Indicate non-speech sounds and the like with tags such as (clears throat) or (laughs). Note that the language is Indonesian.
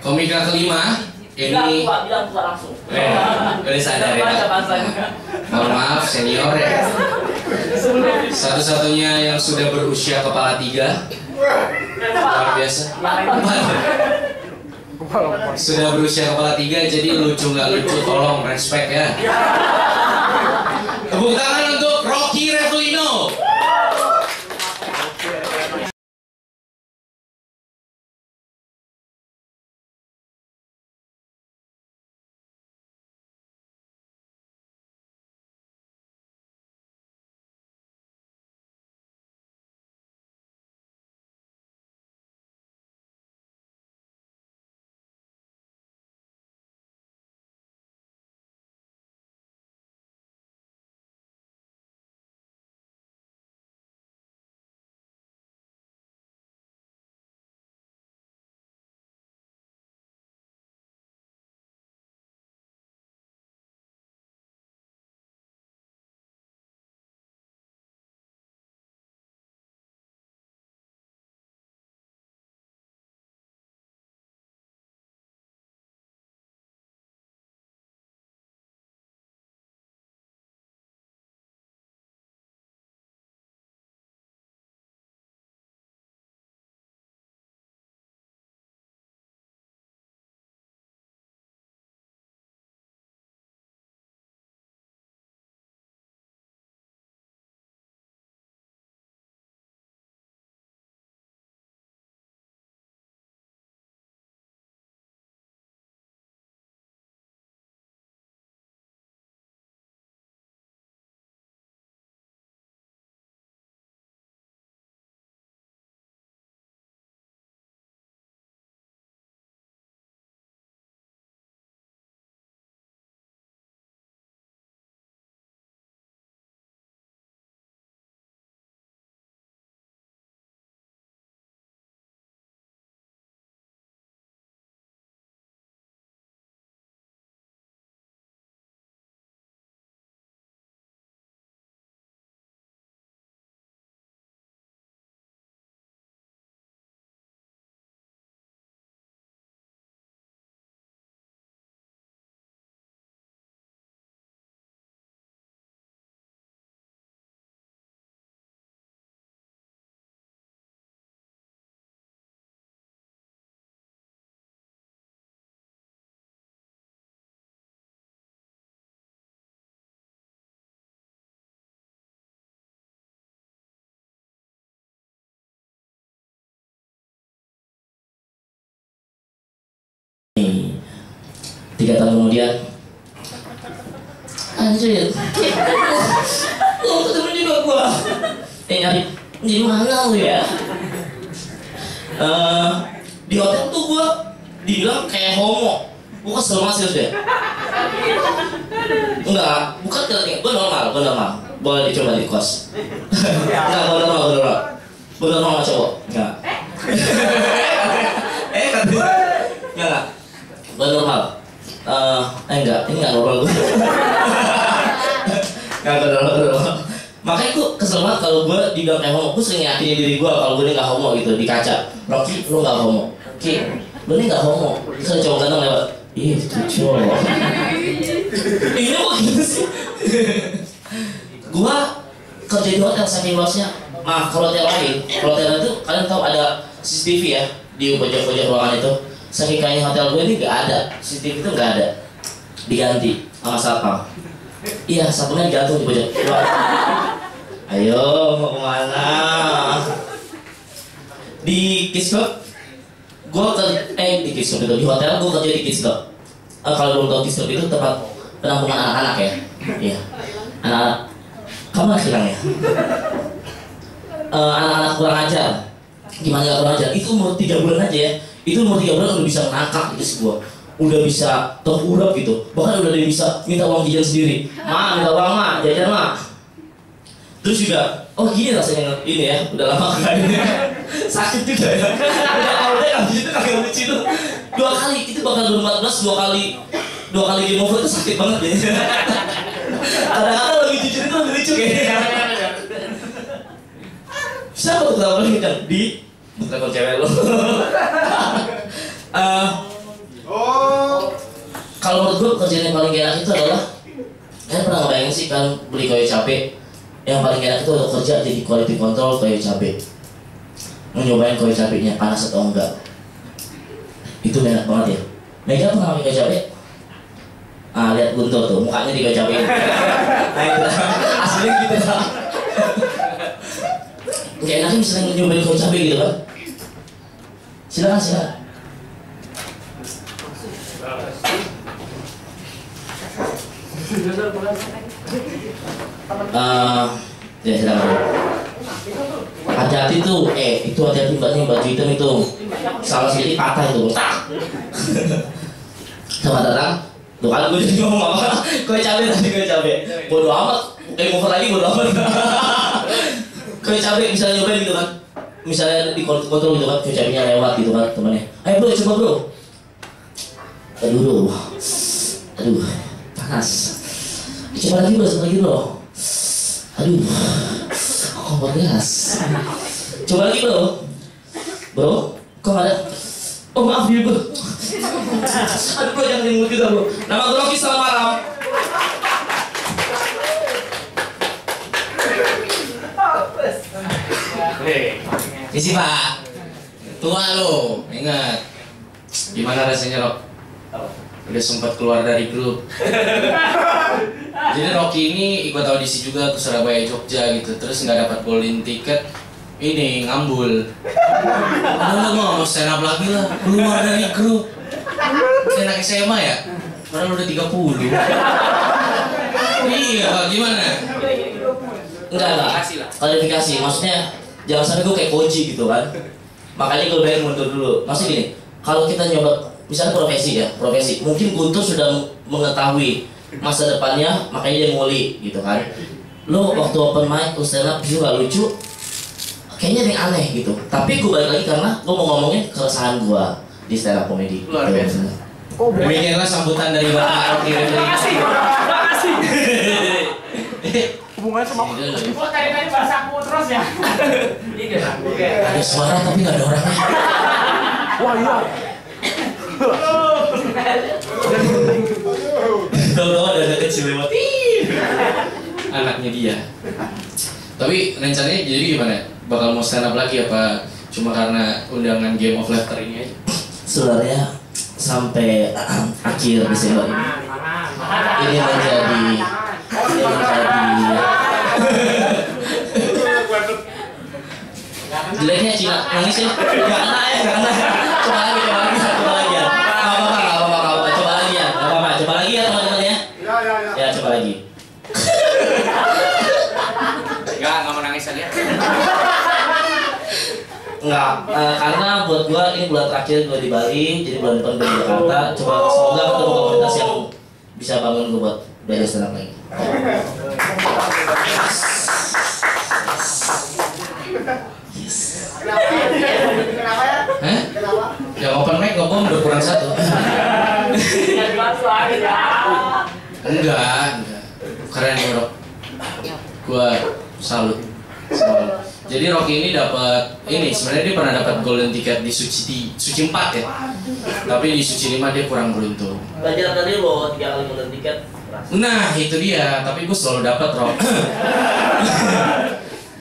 Komika kelima Bilang ini tua, bilang tua langsung. Eh, udah sadar ya, mohon maaf senior ya. Satu-satunya yang sudah berusia kepala tiga luar biasa. Sudah berusia kepala tiga jadi lucu nggak lucu tolong respect ya. Tepuk tangan tiga tahun kemudian anjir lu ketemu juga gua eh nyari di mana lu ya Eh, di hotel tuh gua dibilang kayak homo gua kesel banget sih enggak bukan kayak gua normal gua normal boleh dicoba di kos enggak gua normal gua normal gua normal sama cowok enggak eh katanya enggak gua normal Eh, eh enggak, ini enggak normal gue. enggak normal, normal. Makanya gue kesel banget kalau gue dibilang kayak homo. Gue sering yakinin diri gue kalau gue ini nggak homo gitu di kaca. Rocky, lu nggak homo. Ki, lu ini nggak homo. Terus cowok ganteng lewat. Ih, itu cowok. ini kok gitu sih? gue kerja di hotel saking luasnya. Maaf, kalau hotel lain, kalau hotel itu kalian tahu ada CCTV ya di pojok-pojok ruangan itu saking kayaknya hotel gue ini nggak ada. CCTV itu nggak ada. Diganti sama satpam. Iya satpamnya digantung di pojok. Ayo mau ke mana? Di club gue ke eh di club itu di hotel gue kerja di kids club Eh, kalau belum tahu club itu tempat penampungan anak-anak ya. Iya. Anak kamu lagi bilang ya? Eh, anak-anak kurang ajar. Gimana nggak kurang ajar? Itu umur tiga bulan aja ya itu umur tiga bulan udah bisa menangkap itu sebuah udah bisa terurap gitu. Bahkan udah dia bisa minta uang jajan sendiri. Ma minta uang ma. Jajan ma. Terus juga oh gini rasanya ini ya udah lama kali (laughs) sakit juga ya. Udah awalnya gitu kagak lucu. Itu dua kali itu bakal 2014 dua kali dua kali game over itu sakit banget ya. (laughs) Kadang-kadang lebih jujur itu lebih lucu kayaknya siapa tuh tahu lagi di telepon cewek lo (laughs) Eh, Oh. kalau menurut gue kerjaan yang paling enak itu adalah Kalian pernah ngebayangin sih kan beli kayu cabe? Yang paling enak itu untuk kerja jadi quality control kayu cabe. Nyobain kayu cabenya panas atau enggak? Itu enak banget ya. Mega pernah pakai kayu cabe? Ah lihat Guntur tuh mukanya di kayu cabe Nah itu aslinya gitu lah Gak enaknya misalnya nyobain kayu cabe gitu kan Silakan silakan Eh, ya silakan. Hati-hati tuh, eh itu hati-hati mbaknya baju hitam itu salah sedikit patah itu, tak. Selamat datang. Tuh kan gue jadi ngomong apa? (laughs) Kue cabe tadi kue cabe. Bodoh amat. Eh mau lagi bodoh amat. (laughs) kue cabe bisa nyobain gitu kan? Misalnya di kontrol gitu kan, cabenya lewat gitu kan temannya. Ayo bro, coba bro. Aduh, bro. aduh, panas. Coba lagi bro, coba lagi bro. Aduh, kompor gas. Coba lagi bro. Bro, kok ada? Oh maaf ya bro. (laughs) Aduh bro, jangan dimulai kita bro. Nama gue Rocky, malam. Isi pak. Tua lo, ingat. Gimana rasanya Rok? Udah sempat keluar dari grup. (laughs) Jadi Rocky ini ikut audisi juga ke Surabaya Jogja gitu, terus nggak dapat golin tiket. Ini ngambul. Udah mau stand up lagi lah, keluar dari grup. Kayak anak SMA ya? Padahal udah 30 Iya, gimana? Enggak enggak. lah. Klarifikasi, maksudnya jangan sampai gue kayak koji gitu kan. Makanya gue bayar mundur dulu. Maksudnya gini, kalau kita nyoba misalnya profesi ya, profesi, mungkin Guntur sudah mengetahui masa depannya, makanya dia nguli gitu kan. Lo waktu open mic, lo stand up juga lucu, kayaknya ada yang aneh gitu. Tapi gue balik lagi karena gue mau ngomongin keresahan gue di stand up comedy. Luar biasa. Demikianlah sambutan dari Bapak Rocky Rendering. Makasih, makasih. Hubungannya sama Ini dulu. Oh, tadi tadi bahasa aku terus ya. (laughs) Ada suara tapi nggak ada orangnya. (laughs) Wah iya. Tahu-tahu ada anak kecil lewat. anaknya dia. Tapi rencananya jadi gimana? Bakal mau stand up lagi apa cuma karena undangan Game of Laughter ini aja? Sebenarnya sampai (clears throat) akhir Desember ini ini menjadi ini menjadi jeleknya Cina nangis ya nggak kena ya nggak kena coba lagi coba lagi coba lagi. Ya. Nggak apa-apa nggak apa-apa nggak apa-apa. Coba lagi ya. Nggak apa-apa. Coba lagi ya teman-teman ya. Ya, ya, ya. ya coba lagi. Enggak, enggak mau nangis aja. Enggak, eh, karena buat gua ini bulan terakhir gua di Bali, jadi bulan depan gua di Jakarta. Coba semoga ketemu komunitas yang bisa bangun gua buat belajar up lagi. Mic ngomong udah kurang satu. enggak, enggak. Keren bro. Gua salut. Salut. Jadi Rocky ini dapat ini sebenarnya dia pernah dapat golden ticket di Suci Suci 4 ya. Tapi di Suci 5 dia kurang beruntung. Belajar tadi lo tiga kali golden tiket. Nah itu dia, tapi gue selalu dapat Rock. (laughs)